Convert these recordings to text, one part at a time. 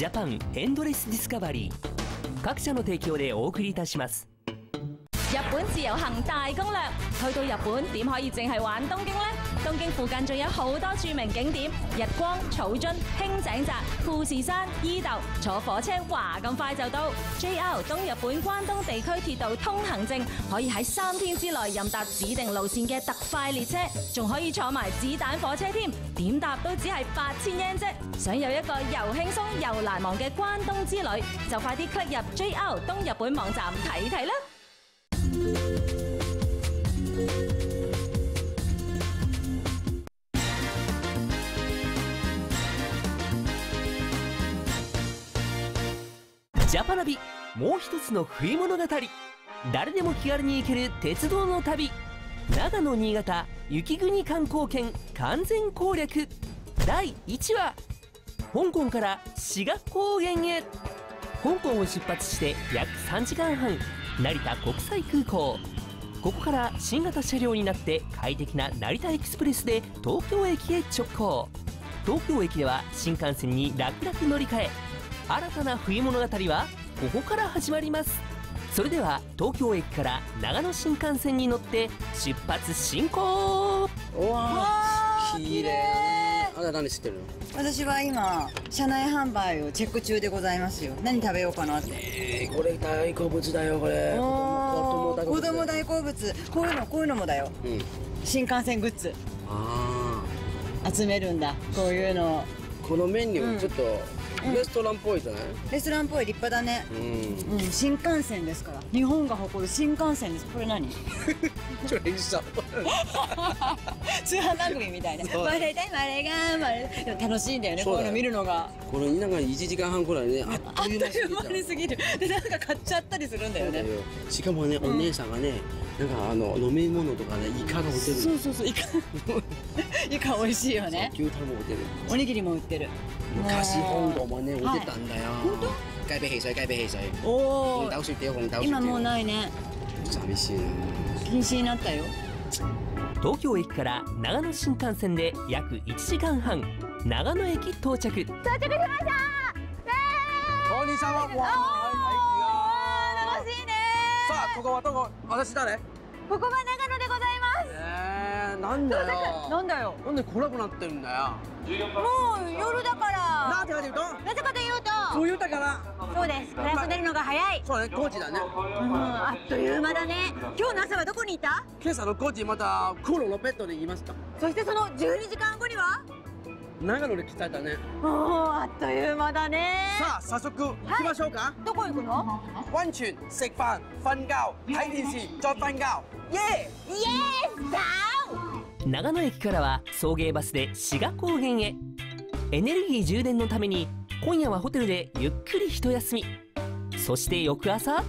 Japan Endless Discovery 各社の提供でお送りいたします日本自由行大攻略，去到日本點可以淨係玩東京呢？東京附近仲有好多著名景點，日光、草津、輕井澤、富士山、伊豆，坐火車話咁快就到。JR 東日本關東地區鐵道通行證可以喺三天之內任搭指定路線嘅特快列車，仲可以坐埋子彈火車添，點搭都只係八千 yen 啫。想有一個又輕鬆又難忘嘅關東之旅，就快啲 click 入 JR 東日本網站睇睇啦！ ジャパナビもう一つの冬物語。誰でも気軽に行ける鉄道の旅。長野新潟雪国観光圏完全攻略。第1話。香港から志賀高原へ。香港を出発して約3時間半。成田国際空港。ここから新型車両になって快適な成田エクスプレスで東京駅へ直行。東京駅では新幹線に楽々乗り換え。新たな冬物語はここから始まります。それでは東京駅から長野新幹線に乗って出発進行。うわー綺麗。あなた何知ってるの？私は今車内販売をチェック中でございますよ。何食べようかなって。えー、これ大好物だよこれ。子子供大好物。こういうのこういうのもだよ。うん。新幹線グッズ。あ集めるんだ。こういうのあこのメニュうんーちょっとレストランっぽいじゃない？レストランっぽい立派だね。うん。うん新幹線ですから。日本が誇る新幹線です。これ何？ちょっと演者通販番組みたいな。そう「まれだまれがまれ」でも楽しいんだよね。こういうの見るのがこれなんか1時間半くらいねあっあっとという間にすぎる。でなんか買っちゃったりするんだよね。しかもねお姉さんがねなんかあの飲み物とかねイカが売ってる。そうそうそうイカ。イカ美味しいよね。牛タンも売ってる。おにぎりも売ってる。昔香港もね売ってたんだよ。本当？雞髀汽水雞髀汽水お今もうないね。寂しい。な禁止になったよ。東京駅から長野新幹線で約1時間半長野駅到着。到着しました。お兄さんはわあー楽しいね。さあここはどこ？私誰？ここが長野でございます。えー、なんだよ。なんだよ。なんで来なくなってるんだよ。もう夜だから。なんてかというと？なぜかというと。冬だから。そうです。暗く出るのが早い。そうね5時だね。うんあっという間だね。今日の朝はどこにいた？今朝の5時また黒のベッドにいました。そしてその12時間後には？長野で来たんだね。もうあっという間だね。さあ早速行きましょうか、どこ行くの？温泉食飯瞓覺睇電視再瞓覺イエーイ。イエース長野駅からは送迎バスで志賀高原へ。エネルギー充電のために今夜はホテルでゆっくり一休み。そして翌朝？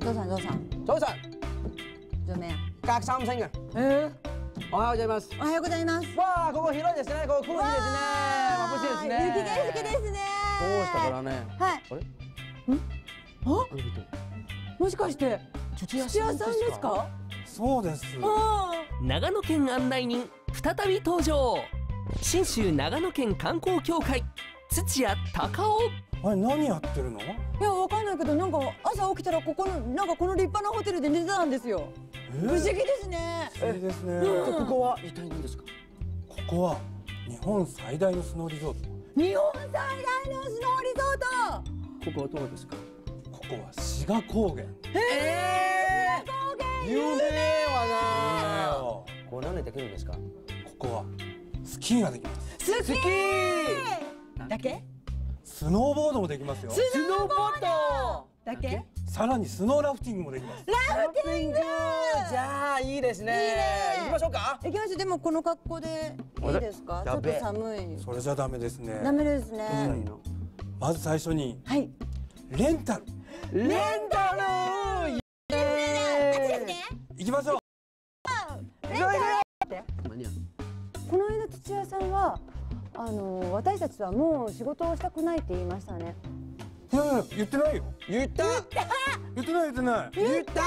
どうさんどうさん？早晨どめ隔三星啊えおはようございます。おはようございます。わあここ広いですね。ここ空気ですね。眩しいですね。雪景色ですね。どうしたからね？はい。あれ？あ？あもしかして土屋さんですか？そうです。長野県案内人再び登場。信州長野県観光協会土屋隆夫。あれ何やってるの？いやわかんないけどなんか朝起きたらここのなんかこの立派なホテルで寝てたんですよ。え不思議ですね。いいですね。うん。ここは一体何ですか？ここは日本最大のスノーリゾート。日本最大のスノーリゾート。ここはどうですか？ここは志賀高原。えー、有名ねはな。これ何でできるんですか？ここはスキーができます。スキー。だけ？スノーボードもできますよ。スノーボード。だけ？さらにスノーラフティングもできます。ラフティング！じゃあいいですね。いいね。行きましょうか？行きましょう。でもこの格好でいいですか？ちょっと寒い。それじゃダメですね。ダメですうねん。まず最初にはい。レンタル。レンタル！行きましょう。この間土屋さんはあの私たちはもう仕事をしたくないって言いましたねいやいや言ってないよ。言った。言ってない言ってない。言った。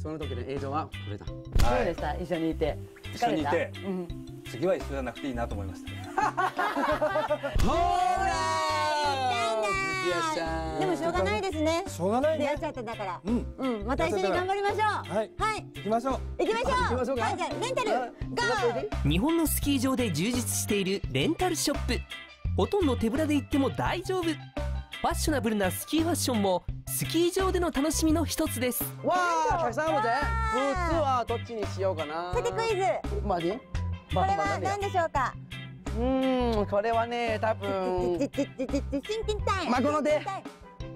その時の映像はこれだ。どうでした？一緒にいて。一緒にいて。うん。次は一緒じゃなくていいなと思いました ほらでもしょうがないですね。しょうがないね。出会っちゃったんだから。うん。うん。また一緒に頑張りましょう。はい。はい。行きましょう。行きましょう。行きましょうか？はいじゃあレンタル。ゴー。日本のスキー場で充実しているレンタルショップ。ほとんど手ぶらで行っても大丈夫ファッショナブルなスキーファッションもスキー場での楽しみの一つです。わあたくさんあるぜ。靴はどっちにしようかな。さてクイズ。マジこれは何でしょうか？うーんこれはね多分。シンキンタイムまあこの手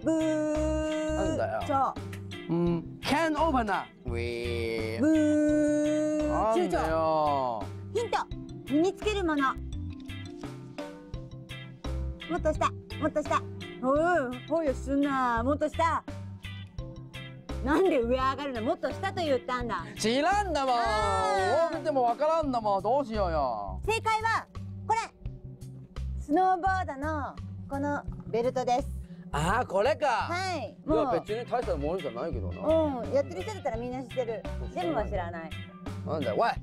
ブーなんだよそううんキャンオーバナーウィーブーなんだよヒント身につけるものもっと下もっと下おいおいすんな。もっと下なんで上上がるの？もっと下と言ったんだ。知らんだもん。どう見てもわからんだもん。どうしようよ。正解はこれ。スノーボードのこのベルトです。ああこれか。はいも別に大したものじゃないけどな。ううんやってる人だったらみんな知ってる。でもは知らない。なんだよ。おいわ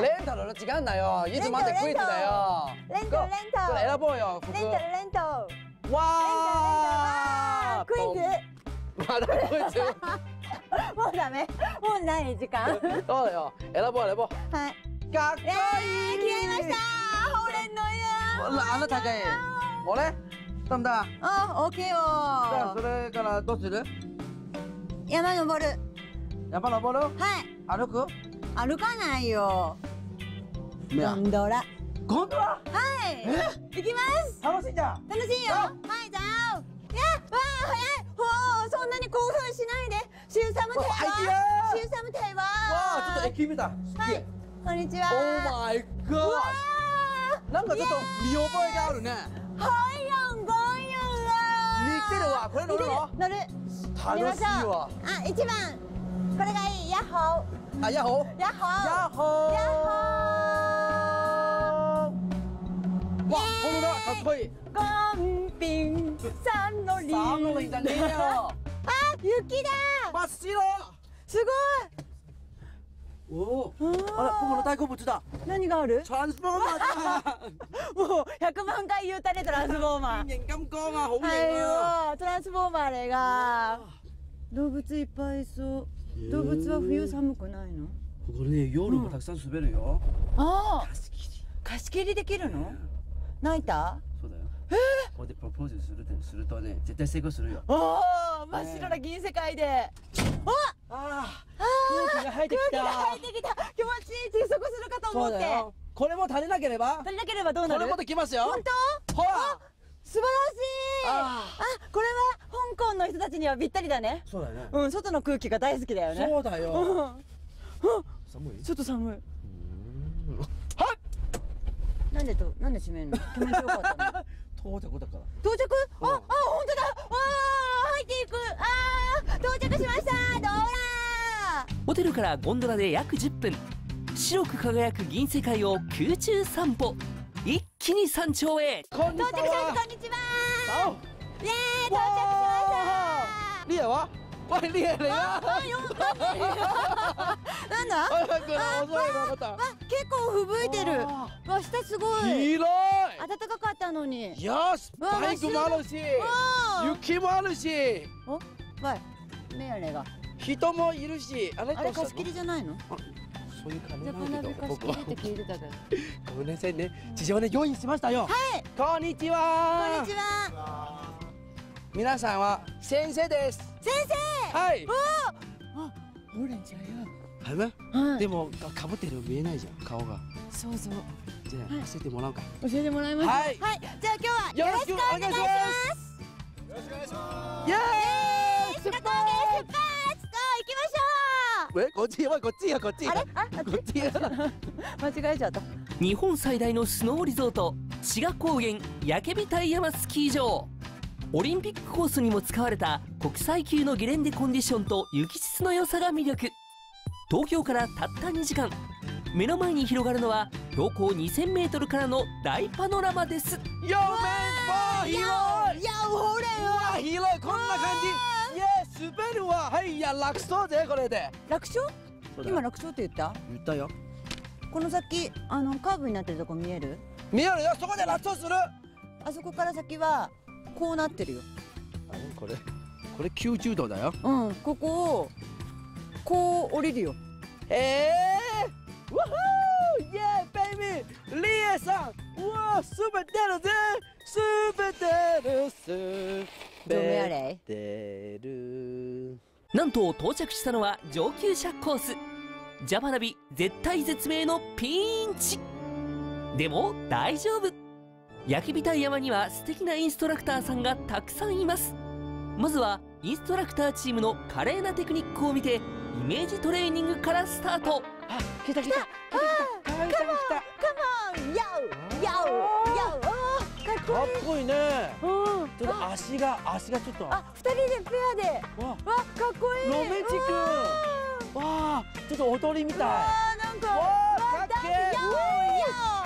レンタルの違うんだよ。いつまでクイズだよ。レンタルレンタル選ぼうよ服。レンタルレンタルわー。クイズズまだクイズ。もうダメ。もうない時間。はいそうだよ。選ぼう選ぼう。かっこいい。えー、決めました。俺のや。あなたがいい俺なんだ。あ、オッケーじゃあよそれからどうする？山登る。やっぱ登る？はい。歩く？歩かないよ。ゴンドラゴンドラはい。行きます。楽しいじゃん。楽しいよ。はいじゃあ。いやわあ早い。ほうそんなに興奮しないで。シューサムテイは。シューサムテイは。わあちょっと駅見た。はい。こんにちは。Oh my わ god あなんかちょっと見覚えがあるね。はいやんごんやん。似てるわ。これ乗るの？乗る。楽しいわ。あ、一番。これがいい。ヤッホあヤッホー？ー。ヤッホー。ヤッホーわ本当だかっこいい。ーゴンピンさんのり。サーモンじゃねえよ。あ、雪だ。真っ白。すおお。ごいあら僕の大好物だ。何がある？トランスフォーマーだ。もう100万回言うたねトランスフォーマー。人間金剛啊好はい型啊よ。トランスフォーマーれが。動物いっぱいいそう。動物は冬寒くないの？ここね夜もたくさん滑るよ。ああ貸し切り。できるの？泣いた？そうだよ。ここでプロポーズするってするとね絶対成功するよ。おお真っ白な銀世界で。あああ空気が入ってきた。空気が入ってきた。気持ちいい窒息するかと思って。これも足りなければ足りなければどうなる？これもできますよ。本当？ほら。素晴らしい。ああこれは香港の人たちにはぴったりだね。そうだよね。うん外の空気が大好きだよね。そうだよ。うん。寒い？ちょっと寒い。はいなんでとなんで閉めんの？気持ちよかったの到着だから。到着？あ、あ、本当だ。わあ入っていく。あー到着しました。ドー。ラホテルからゴンドラで約10分。白く輝く銀世界を空中散歩。一気に山頂へ。到着しましたはこんにちは。好イエーイ到着しま厉害わ喂厉害你啊したなんだ早くな遅いなまたわ結構吹雪いてるわ下すごい広い暖かかったのによしバイクもあるし雪もあるしおわいメガネが人もいるしあれ貸し切りじゃないのそういう感じジャパナなんだビ貸し切りって聞いてたけどごめんなさいね事情ね用意しましたよはいこんにちはこんにちは皆さんは先生です先生！はい。あオレンジやはいねはい。でもかぶってる見えないじゃん顔が。そうそう。じゃあ教えてもらおうか。教えてもらいます。はい。はい。じゃあ今日はよろしくお願いします。イエーイ！仕事で出発と行きましえこっちはこっちやこっちょうあれ？あこっちや 間違えちゃった。日本最大のスノーリゾート志賀高原焼台山スキー場オリンピックコースにも使われた国際級のゲレンデコンディションと雪質の良さが魅力。東京からたった2時間。目の前に広がるのは標高 2000m からの大パノラマです。よめんば広いい。やほれうわ広いこんな感じ。イエー。滑るわ。はいいや楽そうぜこれで。楽勝？今楽勝って言った？言ったよ。この先あのカーブになってるとこ見える？見えるよ。そこでラットする。あそこから先はこうなってるよ。これ？これ90度だよ。うんここをこう降りるよ。ええー、わほーイエーベイビーリエさん。うわすべてるぜすべてるすどめあれ。てるなんと到着したのは上級者コース。ジャパナビ絶対絶命のピンチ。でも大丈夫焼き火山には素敵なインストラクターさんがたくさんいます。まずはインストラクターチームの華麗なテクニックを見てイメージトレーニングからスタート。あ来た来た。来た来た来たカモンヤウヤウヤウあーかっかっここいいね。うん。ちょっと足が足がちょっと。わあ二人でペアで。わ。わかっこいい。ロメチ君。うわわあちょっと踊りみたい。ーあーなんかわあかっけヤ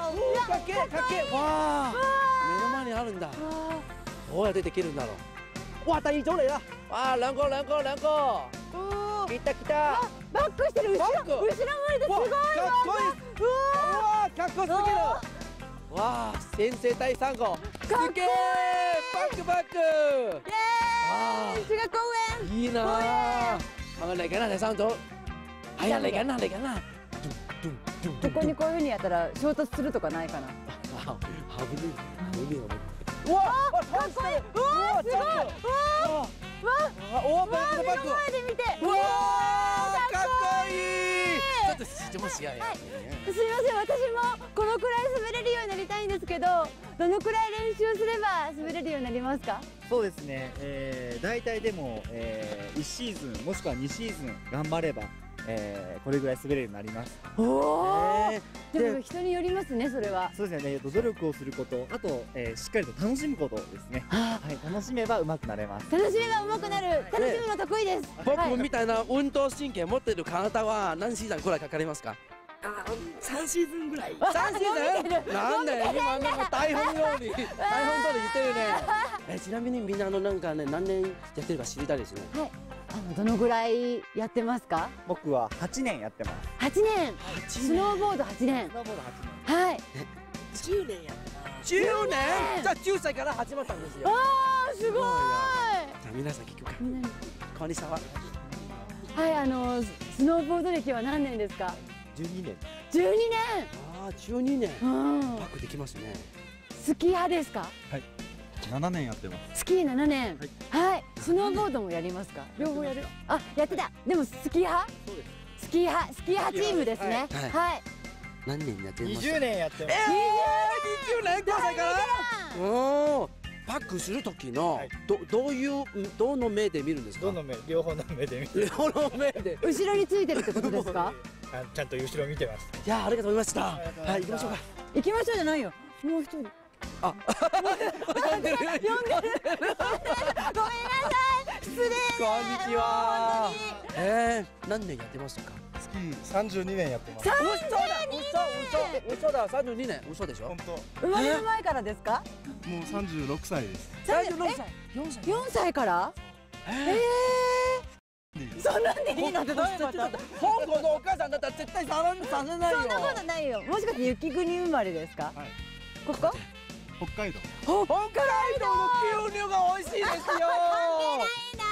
ーウヤウかっけかけわあ目の前にあるんだどうやってできるんだろうわ第二組嚟啦わあ兩個兩個兩個ーおー来た来たバックしてる後ろ後ろ向い。てすごい。かっこいい。うわわかっこすぎるわあ先生第三個すげえバックバックイエーイ滋賀公園い。いなあ係咪嚟緊啊第三組係啊嚟緊啊嚟緊啊ここにこういう風にやったら衝突するとかないかな？あ危ねえうわわかっこいい。うわすごい。わわおバックバック前で見てうわーかっこいいちょっと質問しややすみません私もこのくらい滑れるようになりたいんですけどどのくらい練習すれば滑れるようになりますかそうですね、えー、大体でも、えー、1シーズンもしくは2シーズン頑張れば、えー、これぐらい滑れるようになります。おおえでも人によりますねそれは。そうですね、えーと努力をすることあと、えー、しっかりと楽しむことですね。はい。楽しめば上手くなれます。楽しみが上手くなる。楽しむの得意です。僕みたいな運動神経持ってる方は何シーズンくらいかかりますか？3シーズンぐらい。3シーズン？なんで？今なんか台本ように台本通り言ってるね。えちなみにみんなあのなんかね何年やってるか知りたいですねあのどのぐらいやってますか？僕は8年やってます。8年。スノーボード8年。スノーボード8年。はい。10年じゃあ9歳から始まったんですよ。あーすごい。じゃあ皆さん聞くか。みんなにこんにちは。はいあのスノーボード歴は何年ですか？12年。12ああ12年年。うん。バックできますね。スキー派ですか？7年やってます。スキー7年。はい、スノーボードもやりますか？両方やる？あやってた。でもスキー派？そうです。スキー派？スキー派チームですね。はい。はい。何年やってます20年やってます。20年？5歳からおー。パックする時の、はい。どどういうどの目で見るんですか？どの目？両方の目で見てどの目で。後ろについてるってことですか？あちゃんと後ろ見てます。いやありがとうございました。はい行きましょうか。行きましょうじゃないよ。もう一人あ。呼んでる。呼んでる。ごめんなさい。失礼。こんにちは。えー、何年やってますか？スキー32年やってます。嘘だ。嘘。嘘嘘だ32年。嘘でしょ？本当。も生まれる前からですか？う36歳です。36歳。4歳。4歳から？ええそんなんでいいの？っとちょっと？香港のお母さんだったら絶対さらさせないよ。そんなことないよ。もしかして雪国生まれですか？はい。ここ？北海道。北海道の牛乳が美味しいですよ。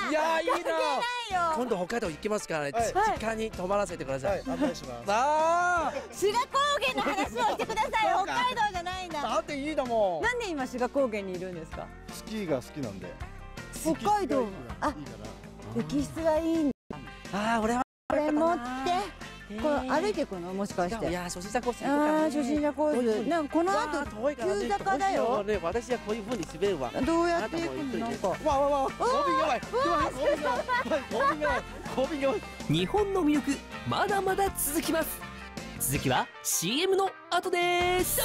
いやいいな。今度北海道行きますからね、はい。実家に泊まらせてください、案内します。あ志賀高原の話をしてください。北海道じゃないんだ。あだっていいだもん。なんで今志賀高原にいるんですか？スキーが好きなんで。北海道。あいいか雪質がいいんだ。あー俺はこれ持ってこれ歩いていくの？もしかして。いや初心者コースああ初心者コース。なんかこのわ後急坂だよ。ね私はこういう風に滑るわ。どうやっていくの？なんか。わわわわ日本の魅力まだまだ続きます。続きは CM の後です